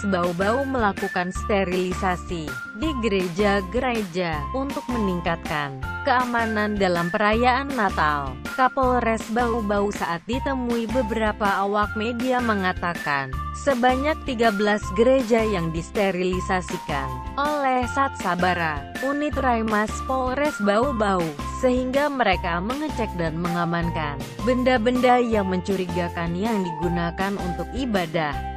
petugas Bau-Bau melakukan sterilisasi di gereja-gereja untuk meningkatkan keamanan dalam perayaan Natal. Kapolres Bau-Bau saat ditemui beberapa awak media mengatakan, sebanyak 13 gereja yang disterilisasikan oleh Sat Sabara, unit Raimas Polres Bau-Bau, sehingga mereka mengecek dan mengamankan benda-benda yang mencurigakan yang digunakan untuk ibadah.